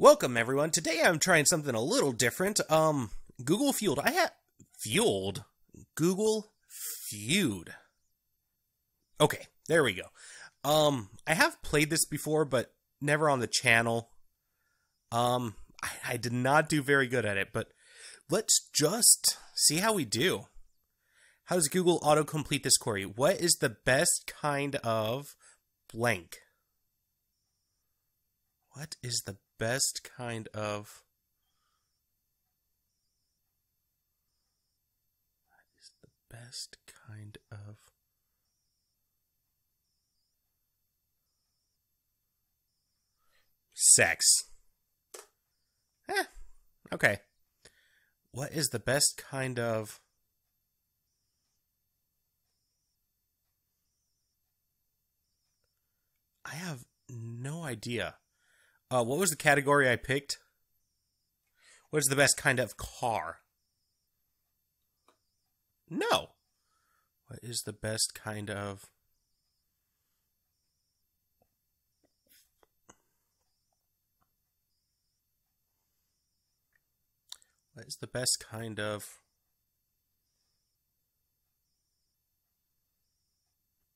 Welcome everyone. Today I'm trying something a little different. Um, Google Fueled. I have fueled. Google Feud. Okay, there we go. Um, I have played this before, but never on the channel. Um, I, I did not do very good at it, but let's just see how we do. How does Google autocomplete this query? What is the best kind of blank? What is the best kind of what is the best kind of sex. Eh, okay. What is the best kind of i have no idea uh, what was the category I picked? What is the best kind of car? No. What is the best kind of. What is the best kind of.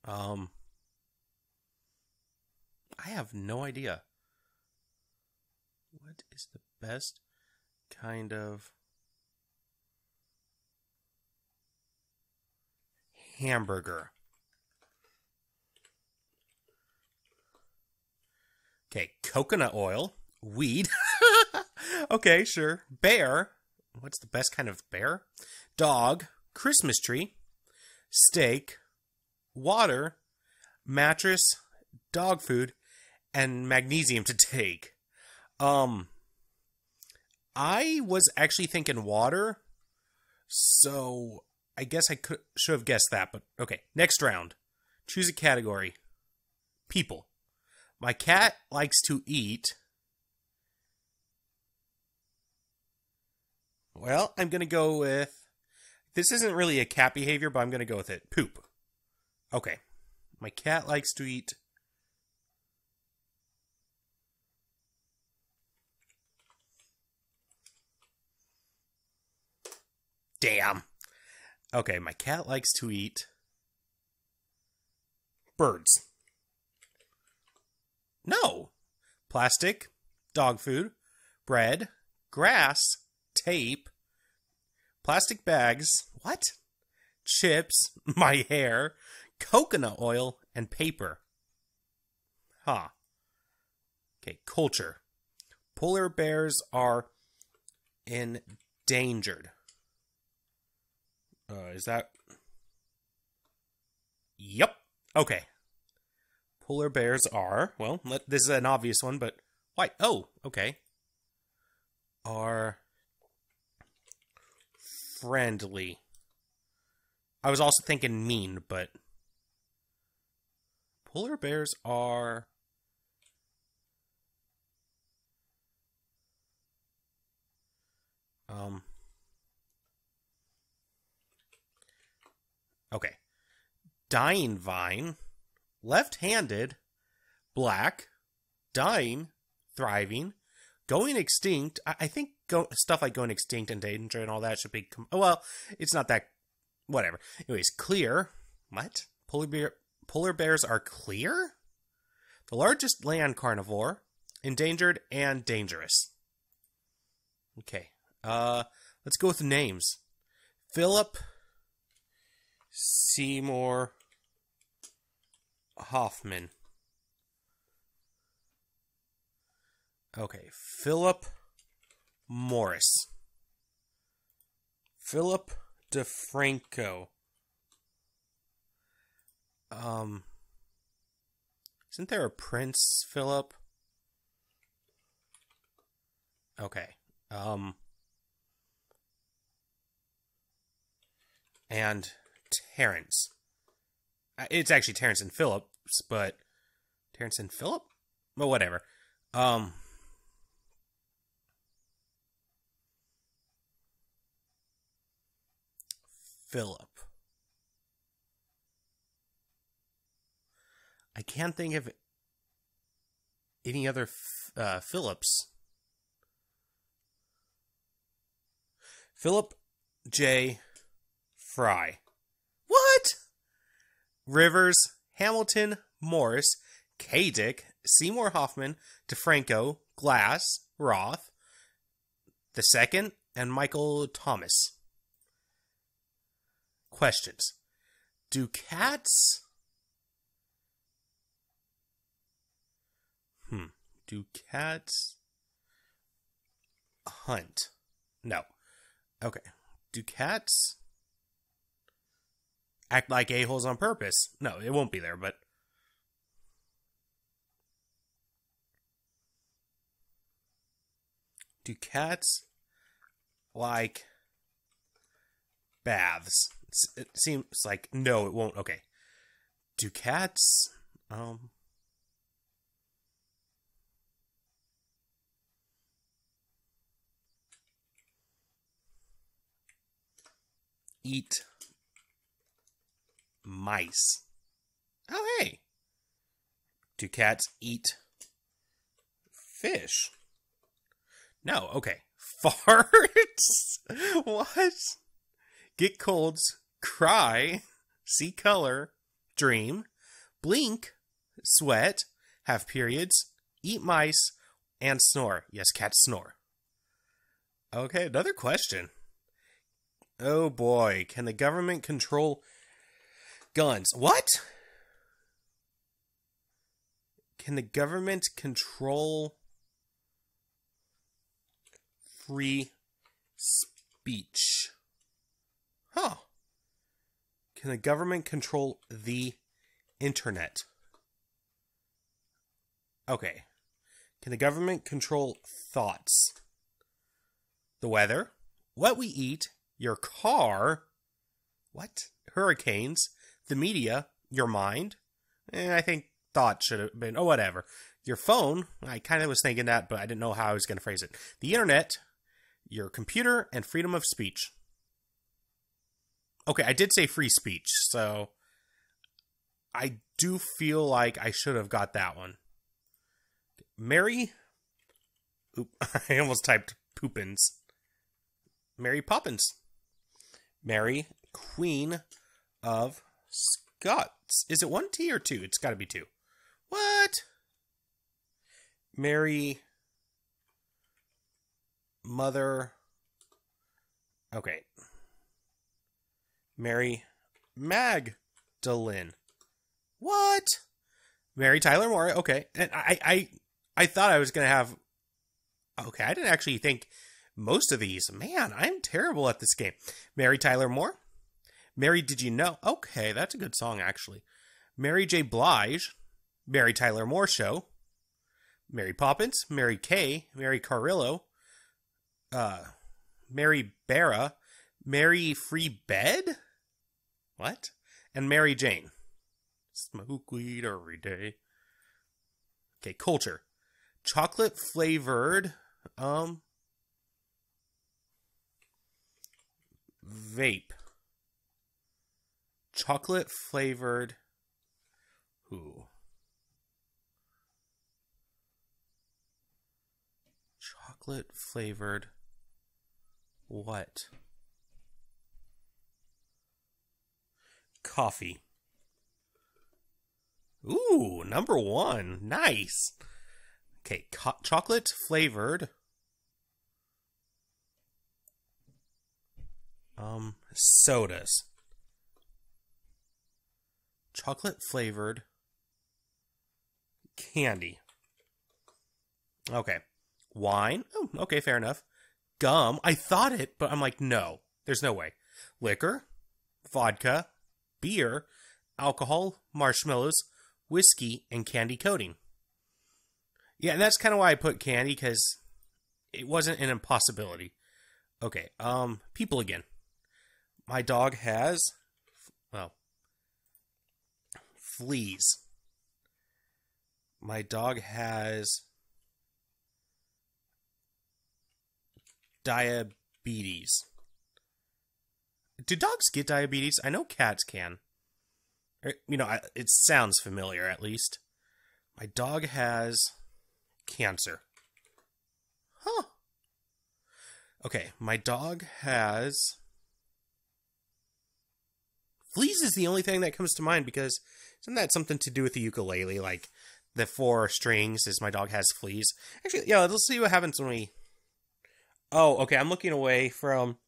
Um. I have no idea. What is the best kind of hamburger? Okay, coconut oil, weed. okay, sure. Bear. What's the best kind of bear? Dog, Christmas tree, steak, water, mattress, dog food, and magnesium to take. Um, I was actually thinking water, so I guess I could should have guessed that. But okay, next round. Choose a category. People. My cat likes to eat. Well, I'm gonna go with. This isn't really a cat behavior, but I'm gonna go with it. Poop. Okay. My cat likes to eat Damn. Okay, my cat likes to eat birds. No. Plastic, dog food, bread, grass, tape, plastic bags, what? Chips, my hair, coconut oil, and paper. Huh. Okay, culture. Polar bears are endangered. Uh, is that? Yep. Okay. Polar bears are well. Let, this is an obvious one, but why? Oh, okay. Are friendly. I was also thinking mean, but polar bears are um Okay. Dying vine, left handed, black, dying, thriving, going extinct. I, I think go, stuff like going extinct and danger and all that should be. Well, it's not that. Whatever. Anyways, clear. What? Polar, bear, polar bears are clear? The largest land carnivore, endangered and dangerous. Okay. Uh, let's go with names. Philip Seymour Hoffman. Okay, Philip Morris. Philip DeFranco. Um, isn't there a Prince Philip? Okay. Um, and Terrence. Uh, it's actually Terrence and but Terrence and Phillip? Well, whatever. Um, Philip. I can't think of any other uh, Phillips. Philip J. Fry. What? Rivers Hamilton, Morris, K. Dick, Seymour Hoffman, DeFranco, Glass, Roth, the second, and Michael Thomas. Questions. Do cats. Hmm. Do cats hunt? No. Okay. Do cats act like a-holes on purpose? No, it won't be there, but. Do cats like baths? It seems like no, it won't. Okay. Do cats um eat mice? Oh, hey. Do cats eat fish? No, okay. Farts? what? Get colds, cry, see color, dream, blink, sweat, have periods, eat mice, and snore. Yes, cats snore. Okay, another question. Oh boy, can the government control guns? What? Can the government control free speech? Huh. Can the government control the internet? Okay. Can the government control thoughts? The weather, what we eat, your car, what? Hurricanes, the media, your mind. And I think thought should have been, oh, whatever. Your phone, I kind of was thinking that, but I didn't know how I was going to phrase it. The internet, your computer, and freedom of speech. Okay, I did say free speech, so I do feel like I should have got that one. Mary. Oop, I almost typed poopins. Mary Poppins. Mary, Queen of Scots. Is it one T or two? It's got to be two. What? Mary, Mother. Okay. Mary Magdalene. What? Mary Tyler Moore. Okay, and I, I, I thought I was gonna have. Okay, I didn't actually think most of these. Man, I'm terrible at this game. Mary Tyler Moore. Mary, did you know? Okay, that's a good song actually. Mary J. Blige. Mary Tyler Moore Show. Mary Poppins. Mary Kay. Mary Carrillo. Uh, Mary Barra. Mary Free Bed. What? And Mary Jane. Smoke weed every day. Okay, culture. Chocolate flavored um vape. Chocolate flavored who? Chocolate flavored what? Coffee. Ooh, number one. Nice. Okay, co- chocolate flavored. Um, sodas. Chocolate flavored candy. Okay. Wine. Oh, okay, fair enough. Gum. I thought it, but I'm like, no, there's no way. Liquor, vodka, beer, alcohol, marshmallows, whiskey, and candy coating. Yeah, and that's kind of why I put candy because it wasn't an impossibility. Okay, um, people again. My dog has, well, fleas. My dog has diabetes. Do dogs get diabetes? I know cats can. Er, you know, it sounds familiar at least. My dog has cancer. Huh. Okay, my dog has fleas is the only thing that comes to mind because isn't that something to do with the ukulele? Like the four strings is my dog has fleas. Actually, yeah, let's see what happens when we. Oh, okay. I'm looking away from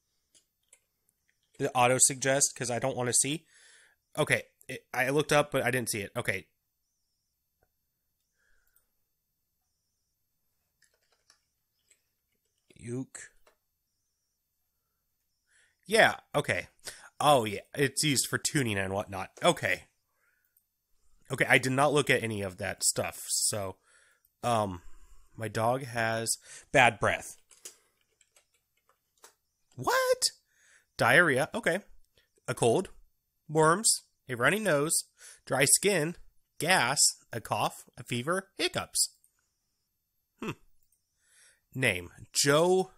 the auto suggest because I don't want to see. Okay, it, I looked up, but I didn't see it. Okay. Uke. Yeah, okay. Oh, yeah. It's used for tuning and whatnot. Okay. Okay, I did not look at any of that stuff. So, um, my dog has bad breath. What? Diarrhea. Okay. A cold, worms, a runny nose, dry skin, gas, a cough, a fever, hiccups. Hmm. Name Joe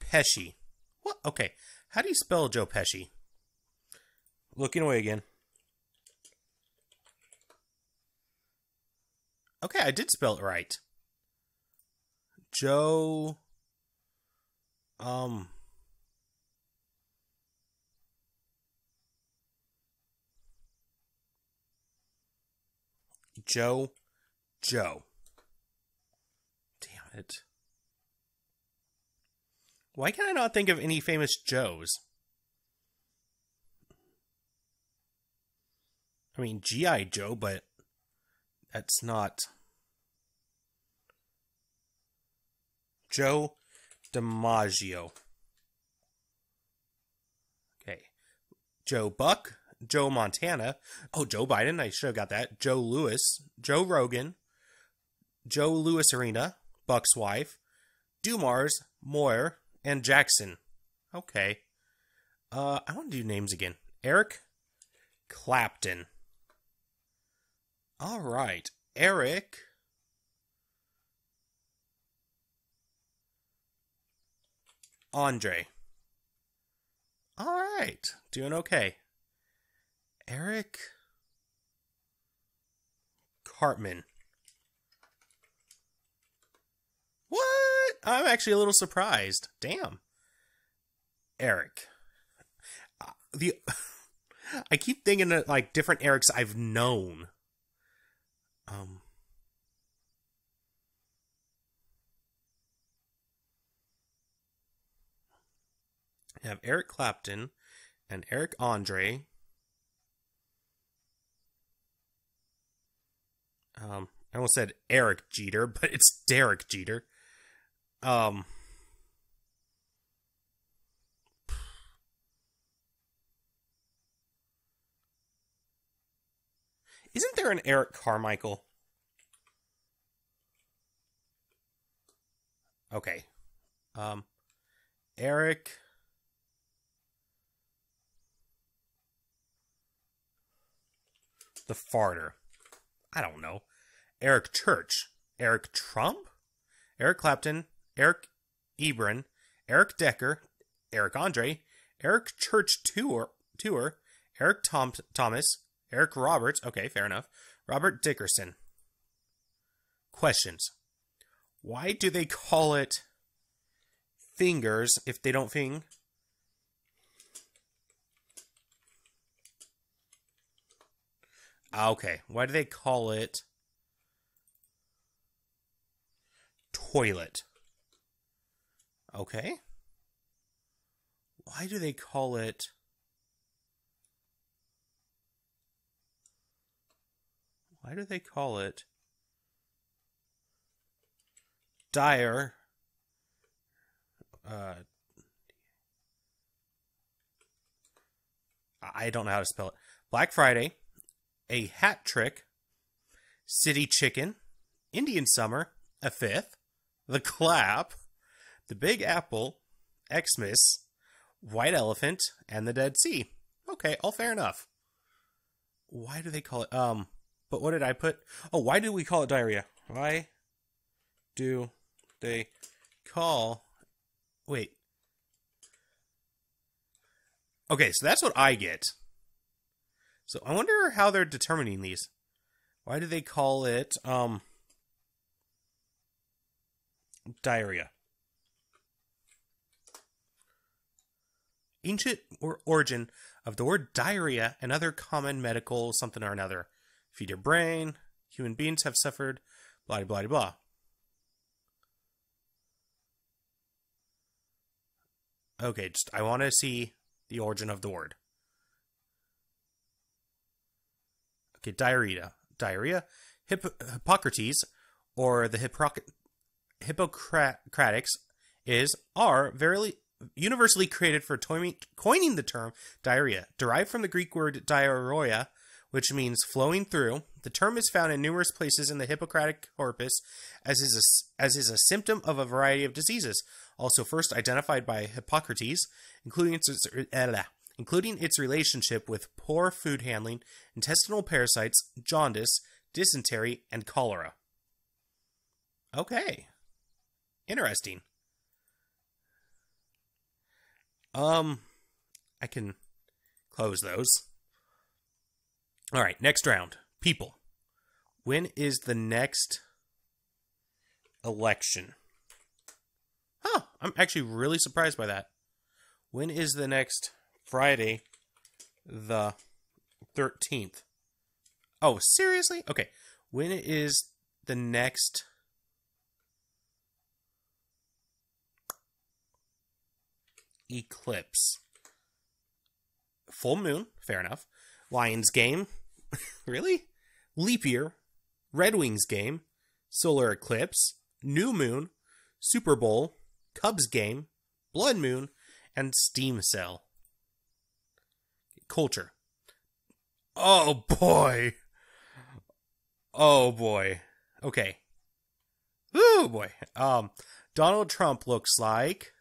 Pesci. What? Okay. How do you spell Joe Pesci? Looking away again. Okay, I did spell it right. Joe. Um. Joe. Joe. Damn it. Why can I not think of any famous Joes? I mean, G.I. Joe, but that's not. Joe DiMaggio. Okay. Joe Buck, Joe Montana. Oh, Joe Biden. I should have got that. Joe Lewis, Joe Rogan, Joe Louis Arena, Buck's wife, Dumars, Moyer, and Jackson. Okay. Uh, I want to do names again. Eric Clapton. All right. Eric. Andre. All right. Doing okay. Eric Cartman. What? I'm actually a little surprised. Damn. Eric. Uh, the I keep thinking of like different Erics I've known. Um I have Eric Clapton and Eric Andre. Um, I almost said Eric Jeter, but it's Derek Jeter. Um, isn't there an Eric Carmichael? Okay. Um, Eric. The farter. I don't know. Eric Church. Eric Trump? Eric Clapton. Eric Ebron, Eric Decker, Eric Andre, Eric Church Tour, Tour Eric Tom- Thomas, Eric Roberts. Okay, fair enough. Robert Dickerson. Questions. Why do they call it fingers if they don't fing? Ah, okay. Why do they call it toilet? Okay. Why do they call it Why do they call it dire uh I don't know how to spell it. Black Friday, a hat trick, city chicken, Indian summer, a fifth, the clap, the Big Apple, Xmas, White Elephant, and the Dead Sea. Okay, all fair enough. Why do they call it? Um, but what did I put? Oh, why do we call it diarrhea? Why do they call? Wait. Okay, so that's what I get. So I wonder how they're determining these. Why do they call it um diarrhea? Ancient or origin of the word diarrhea and other common medical something or another. Feed your brain. Human beings have suffered. Blah blah blah. Okay, just I want to see the origin of the word. Okay, diarrhea. Diarrhea. Hip- Hippocrates, or the Hippocr- Hippocratics, is are verily universally created for coining the term diarrhea, derived from the Greek word diarrhea, which means flowing through. The term is found in numerous places in the Hippocratic corpus as is a, as is a symptom of a variety of diseases, also first identified by Hippocrates, including its, uh, including its relationship with poor food handling, intestinal parasites, jaundice, dysentery, and cholera. Okay. Interesting. Um, I can close those. All right, next round. People. When is the next election? Huh, I'm actually really surprised by that. When is the next Friday the 13th? Oh, seriously? Okay. When is the next eclipse? Full moon, fair enough. Lions game, really? Leap year, Red Wings game, solar eclipse, new moon, Super Bowl, Cubs game, blood moon, and Steam sale. Culture. Oh boy. Oh boy. Okay. Oh boy. Um, Donald Trump looks like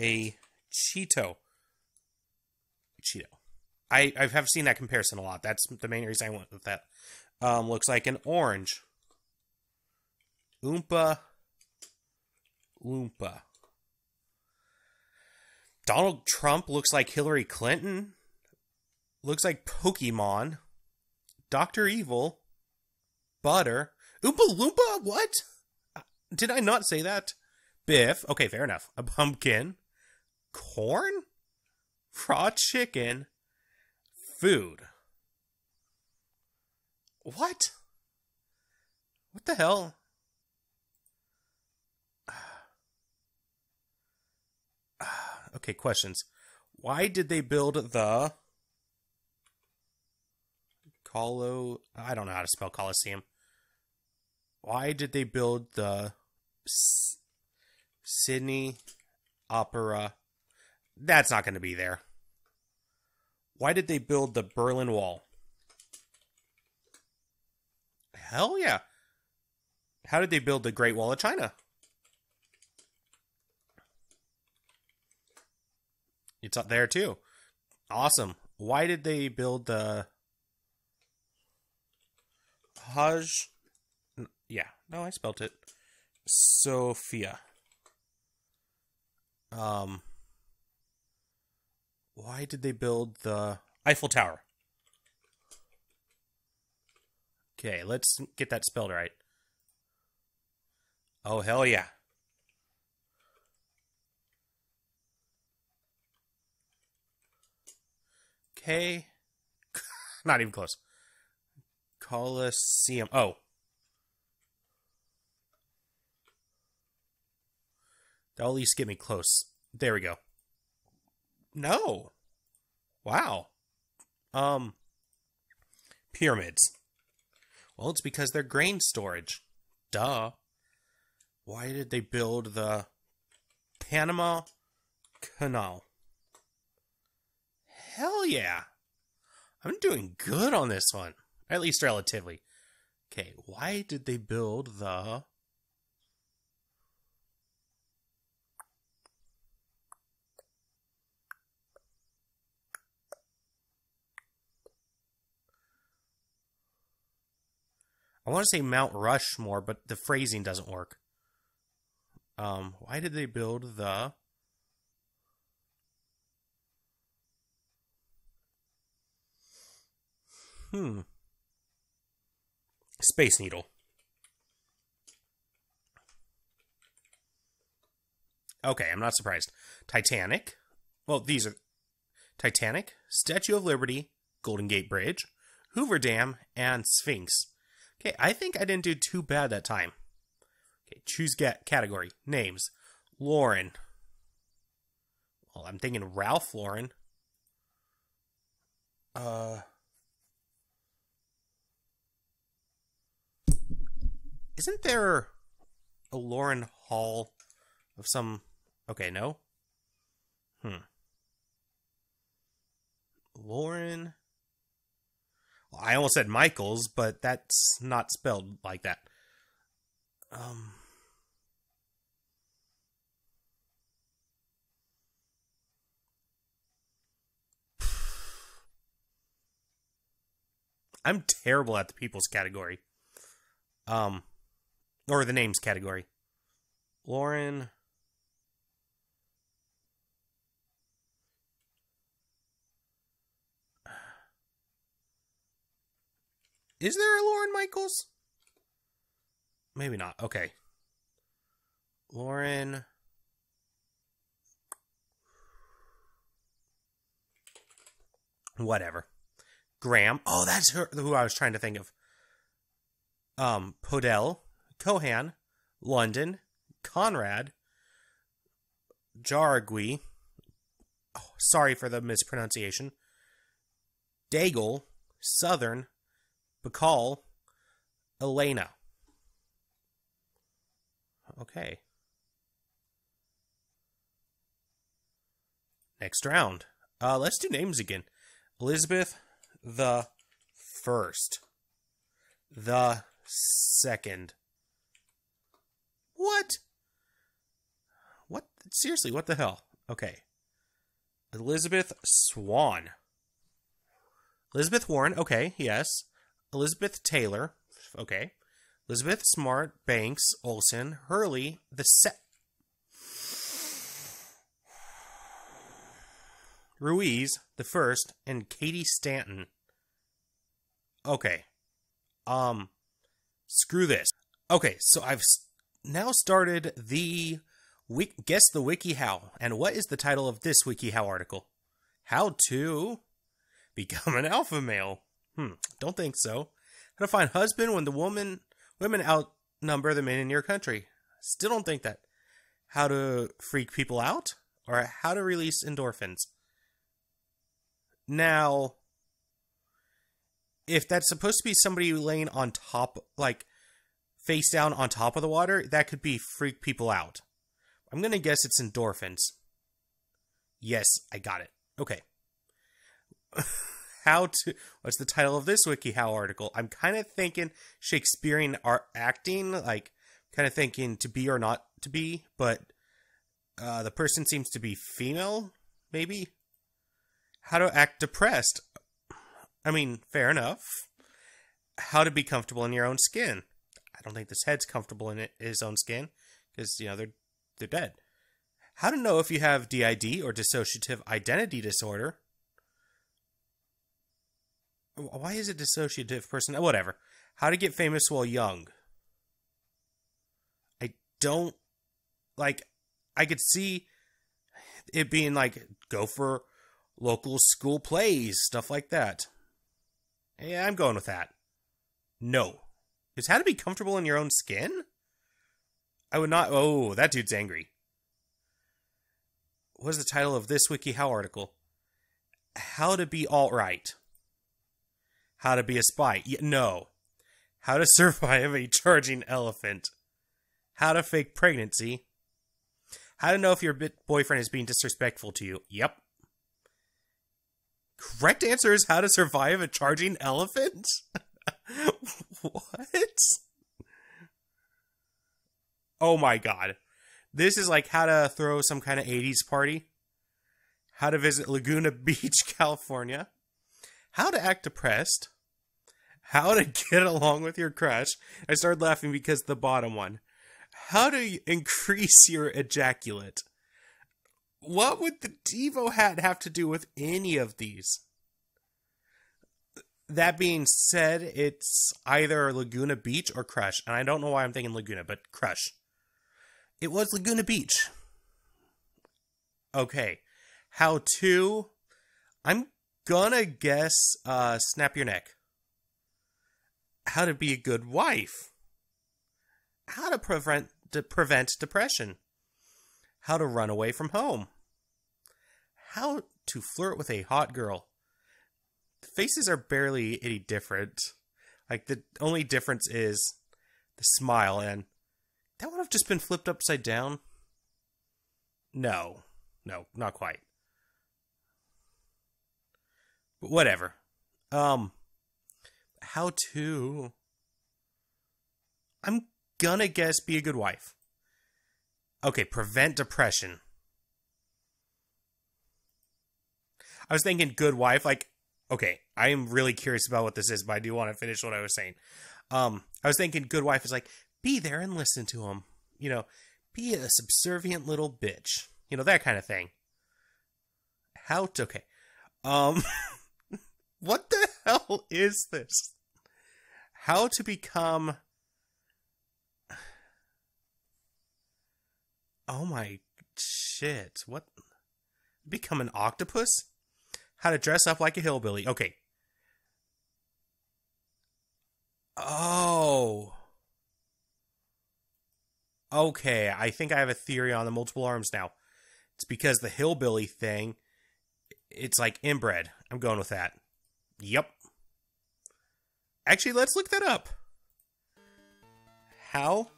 a Cheeto. Cheeto. I I have seen that comparison a lot. That's the main reason I went with that. Um, looks like an orange. Oompa Loompa. Donald Trump looks like Hillary Clinton. Looks like Pokemon. Doctor Evil. Butter. Oompa Loompa? What? Did I not say that? Biff. Okay, fair enough. A pumpkin. Corn? Raw chicken. Food. What? What the hell? okay, questions. Why did they build the Colo? I don't know how to spell Coliseum. Why did they build the S- Sydney Opera? That's not going to be there. Why did they build the Berlin Wall? Hell yeah. How did they build the Great Wall of China? It's up there too. Awesome. Why did they build the Hajj? Yeah, no, I spelt it. Sophia. Um, why did they build the Eiffel Tower? Okay, let's get that spelled right. Oh, hell yeah. Okay. Not even close. Coliseum. Oh. That'll at least get me close. There we go. No. Wow. Um. Pyramids. Well, it's because they're grain storage. Duh. Why did they build the Panama Canal? Hell yeah. I'm doing good on this one. At least relatively. Okay, why did they build the I want to say Mount Rushmore, but the phrasing doesn't work. Um, why did they build the Hmm. Space Needle. Okay, I'm not surprised. Titanic. Well, these are Titanic, Statue of Liberty, Golden Gate Bridge, Hoover Dam, and Sphinx. Okay, I think I didn't do too bad that time. Okay, choose get category. Names. Lauren. Well, I'm thinking Ralph Lauren. Uh Isn't there a Lauren Hall of some Okay, no. Hmm. Lauren I almost said Michaels, but that's not spelled like that. Um I'm terrible at the people's category. Um, or the names category. Lauren. Is there a Lauren Michaels? Maybe not. Okay. Lauren. Whatever. Graham. Oh, that's her, who I was trying to think of. Um, Podell, Cohan, London, Conrad, Jaragui. Oh, sorry for the mispronunciation. Daigle, Southern, Bacall, Elena. Okay. Next round. Uh, let's do names again. Elizabeth, the first, the second. What? What? Seriously, what the hell? Okay. Elizabeth Swann. Elizabeth Warren, okay, yes. Elizabeth Taylor, okay. Elizabeth Smart, Banks, Olsen, Hurley, the set. Ruiz, the first, and Cady Stanton. Okay. Um, screw this. Okay, so I've now started the guess the WikiHow. And what is the title of this WikiHow article? How to become an alpha male. Hmm, don't think so. How to find husband when the woman women outnumber the men in your country. Still don't think that. How to freak people out or how to release endorphins. Now, if that's supposed to be somebody laying on top, like face down on top of the water, that could be freak people out. I'm gonna guess it's endorphins. Yes, I got it. Okay. How to? What's the title of this WikiHow article? I'm kind of thinking Shakespearean art acting, like kind of thinking to be or not to be, but uh, the person seems to be female, maybe. How to act depressed. I mean, fair enough. How to be comfortable in your own skin. I don't think this head's comfortable in it, his own skin because you know they're they're dead. How to know if you have DID or dissociative identity disorder? Why is it dissociative person? Whatever. How to get famous while young? I don't like. I could see it being like go for local school plays, stuff like that. Yeah, I'm going with that. No. It's how to be comfortable in your own skin? I would not. Oh, that dude's angry. What is the title of this WikiHow article? How to be alt right. How to be a spy. No. How to survive a charging elephant. How to fake pregnancy. How to know if your boyfriend is being disrespectful to you. Yep. Correct answer is how to survive a charging elephant? what? Oh my god. This is like how to throw some kind of 80s party. How to visit Laguna Beach, California. How to act depressed. How to get along with your crush. I started laughing because the bottom one. How to increase your ejaculate. What would the Devo hat have to do with any of these? That being said, it's either Laguna Beach or Crush, and I don't know why I'm thinking Laguna, but Crush. It was Laguna Beach. Okay. How to I'm gonna guess uh snap your neck. How to be a good wife. How to prevent to prevent depression. How to run away from home. How to flirt with a hot girl. The faces are barely any different. Like the only difference is the smile and that would have just been flipped upside down. No. No, not quite. But whatever. Um how to I'm gonna guess be a good wife. Okay, prevent depression. I was thinking good wife, like okay, I am really curious about what this is, but I do want to finish what I was saying. Um, I was thinking good wife is like be there and listen to him. You know, be a subservient little bitch. You know, that kind of thing. How to okay. Um what the hell is this? How to become Oh my shit. What become an octopus? How to dress up like a hillbilly. Okay. Oh. Okay, I think I have a theory on the multiple arms now. It's because the hillbilly thing, it's like inbred. I'm going with that. Yep. Actually, let's look that up. How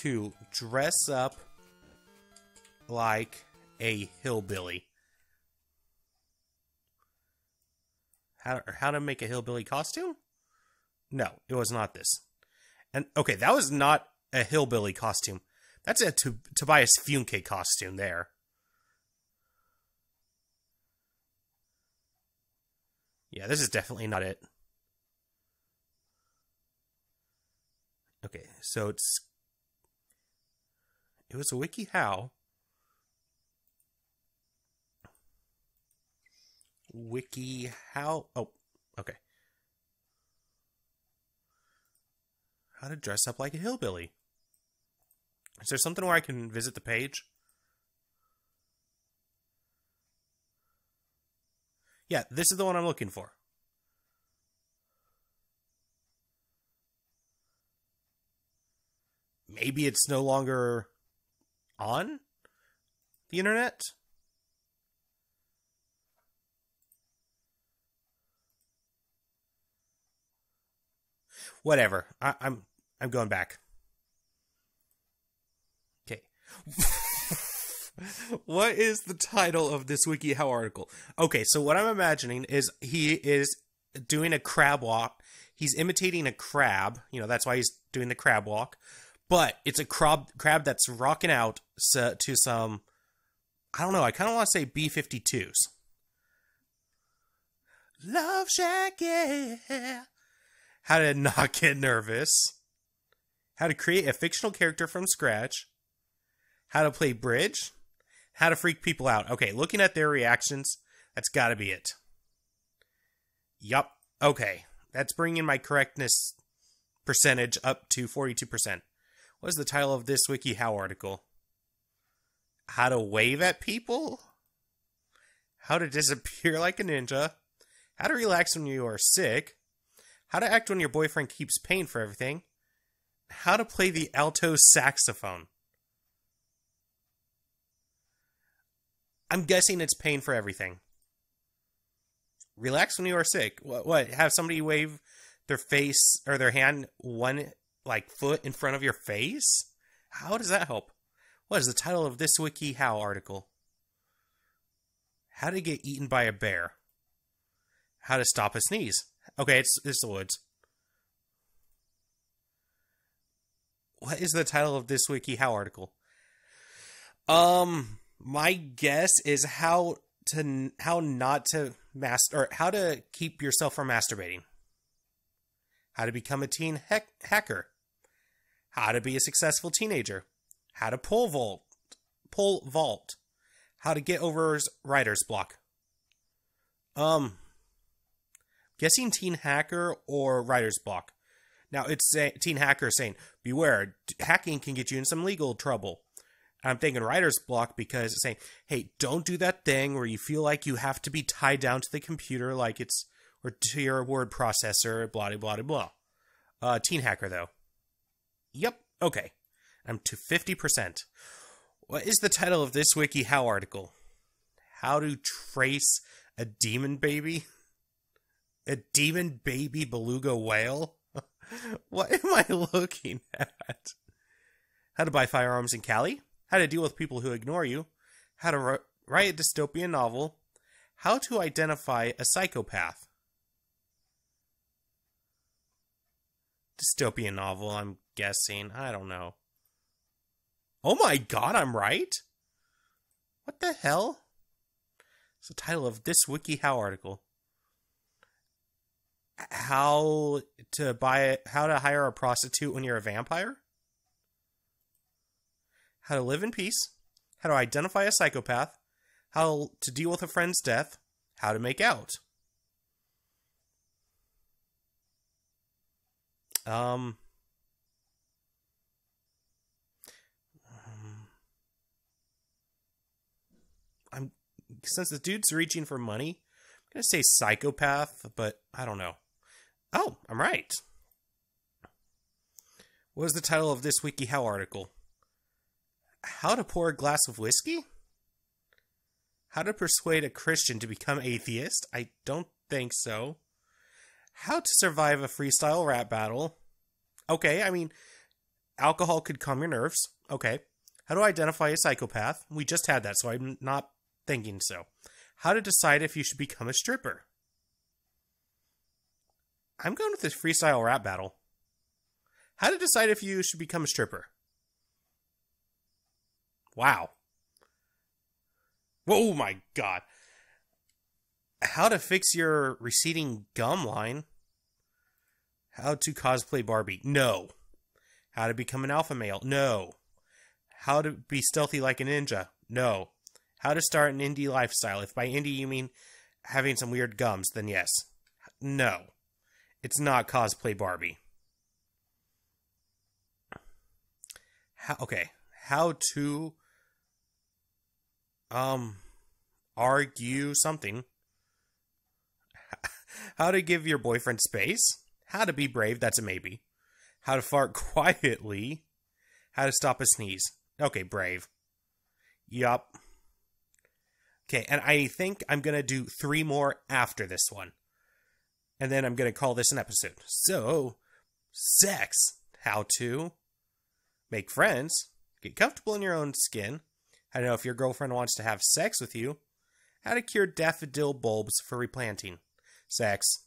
to dress up like a hillbilly. How, how to make a hillbilly costume? No, it was not this. And okay, that was not a hillbilly costume. That's a Tobias Funke costume there. Yeah, this is definitely not it. Okay, so it's it was a wiki how wiki how oh okay. How to dress up like a hillbilly. Is there something where i can visit the page? Yeah this is the one i'm looking for maybe it's no longer on the internet Whatever. I, I'm I'm going back. Okay. what is the title of this WikiHow article? Okay, so what I'm imagining is he is doing a crab walk. He's imitating a crab. You know, that's why he's doing the crab walk. But it's a crab crab that's rocking out to some I don't know, I kind of want to say B52s. Love Shack, yeah how to not get nervous, how to create a fictional character from scratch, how to play bridge, how to freak people out. Okay, looking at their reactions, that's got to be it. Yup. Okay, that's bringing my correctness percentage up to 42%. What is the title of this WikiHow article? How to wave at people? How to disappear like a ninja? How to relax when you are sick? how to act when your boyfriend keeps paying for everything, how to play the alto saxophone. I'm guessing it's paying for everything. Relax when you are sick. What? What? Have somebody wave their face or their hand one like foot in front of your face? How does that help? What is the title of this Wiki How article? How to get eaten by a bear. How to stop a sneeze. Okay, it's it's the woods. What is the title of this Wiki How article? Um, my guess is how to how not to master or how to keep yourself from masturbating. How to become a teen heck, hacker. How to be a successful teenager. How to pole vault. Pole vault. How to get over writer's block. Um, guessing Teen Hacker or Writer's Block. Now it's Teen Hacker saying, "Beware, hacking can get you in some legal trouble." I'm thinking writer's block because it's saying, hey, don't do that thing where you feel like you have to be tied down to the computer like it's, or to your word processor, blah, blah, blah, blah. Uh, teen hacker, though. Yep, okay. I'm to 50%. What is the title of this WikiHow article? How to trace a demon baby? A demon baby beluga whale? what am I looking at? How to buy firearms in Cali? How to deal with people who ignore you? How to write a dystopian novel? How to identify a psychopath? Dystopian novel, I'm guessing. I don't know. Oh my god, I'm right? What the hell? It's the title of this WikiHow article. How to buy how to hire a prostitute when you're a vampire? How to live in peace, how to identify a psychopath, how to deal with a friend's death, how to make out. Um I'm since the dude's reaching for money, I'm gonna say psychopath, but I don't know. Oh, I'm right. What was the title of this WikiHow article? How to pour a glass of whiskey? How to persuade a Christian to become atheist? I don't think so. How to survive a freestyle rap battle? Okay, I mean, alcohol could calm your nerves. Okay. How to identify a psychopath? We just had that, so I'm not thinking so. How to decide if you should become a stripper? I'm going with this freestyle rap battle. How to decide if you should become a stripper? Wow. Oh my god. How to fix your receding gum line? How to cosplay Barbie? No. How to become an alpha male? No. How to be stealthy like a ninja? No. How to start an indie lifestyle? If by indie you mean having some weird gums, then yes. No. It's not cosplay Barbie. How, okay. How to um argue something. How to give your boyfriend space. How to be brave, that's a maybe. How to fart quietly. How to stop a sneeze. Okay, brave. Yup. Okay, and I think I'm going to do three more after this one. And then I'm going to call this an episode. So, sex. How to make friends. Get comfortable in your own skin. How to know if your girlfriend wants to have sex with you. How to cure daffodil bulbs for replanting. Sex.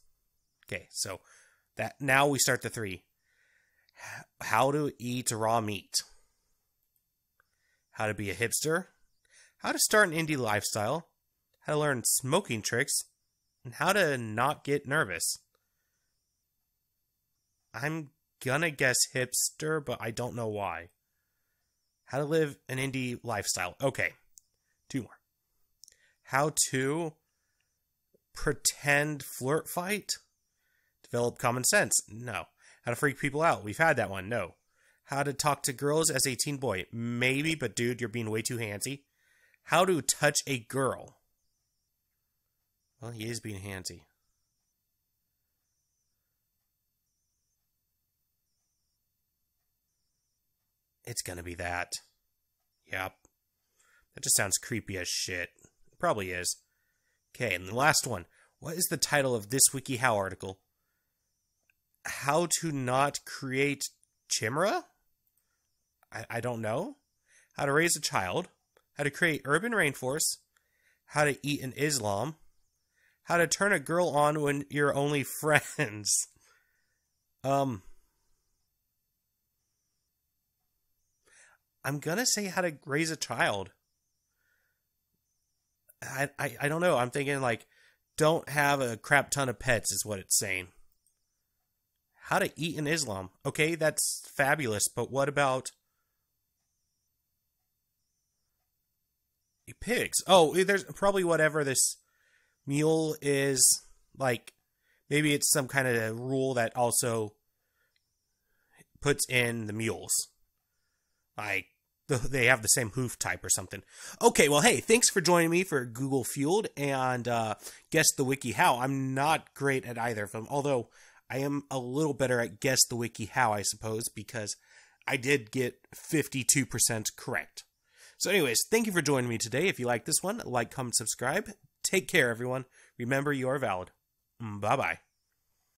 Okay, so that now we start the three. How to eat raw meat. How to be a hipster how to start an indie lifestyle, how to learn smoking tricks, and how to not get nervous. I'm gonna guess hipster, but I don't know why. How to live an indie lifestyle. Okay, two more. How to pretend flirt fight? Develop common sense? No. How to freak people out? We've had that one. No. How to talk to girls as a teen boy? Maybe, but dude, you're being way too handsy. How to touch a girl. Well, he is being handsy. It's gonna be that. Yep. That just sounds creepy as shit. It probably is. Okay, and the last one. What is the title of this WikiHow article? How to not create chimera? I, I don't know. How to raise a child how to create urban rainforests, how to eat in Islam, how to turn a girl on when you're only friends. Um, I'm gonna say how to raise a child. I, I I don't know. I'm thinking like don't have a crap ton of pets is what it's saying. How to eat in Islam. Okay, that's fabulous, but what about pigs. Oh, there's probably whatever this mule is like. Maybe it's some kind of rule that also puts in the mules. Like they have the same hoof type or something. Okay, well, hey, thanks for joining me for Google Feud and uh, Guess the Wiki How. I'm not great at either of them, although I am a little better at Guess the Wiki How, I suppose, because I did get 52% correct. So, anyways, thank you for joining me today. If you like this one, like, comment, subscribe. Take care, everyone. Remember, you are valid. Mm, bye bye.